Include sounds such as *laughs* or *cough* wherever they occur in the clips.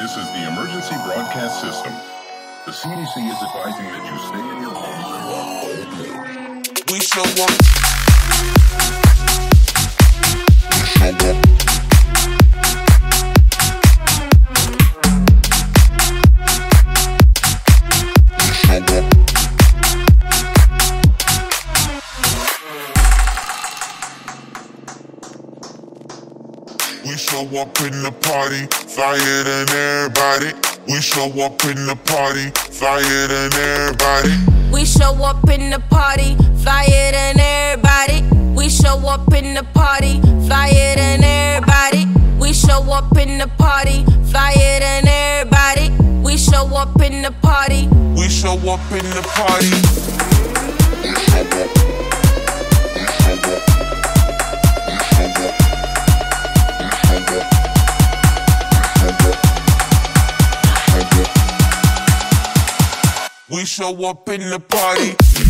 This is the emergency broadcast system. The CDC is advising that you stay in your homes and We. We show We show up in the party, flyer than everybody. We show up in the party, flyer than everybody. We show up in the party, flyer than everybody. We show up in the party, flyer than everybody. We show up in the party, flyer than everybody. We show up in the party. We show up in the party. We show up. Show up in the party.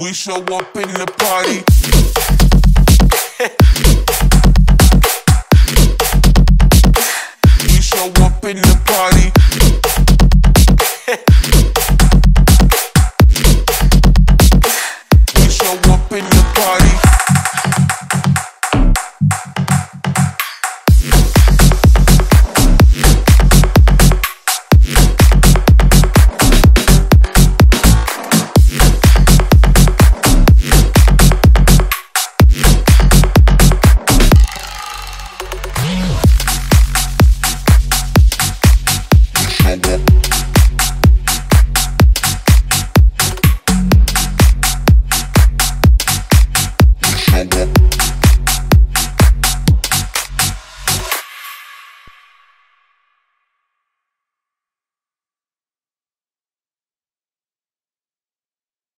We show up. In the party. *laughs* Up.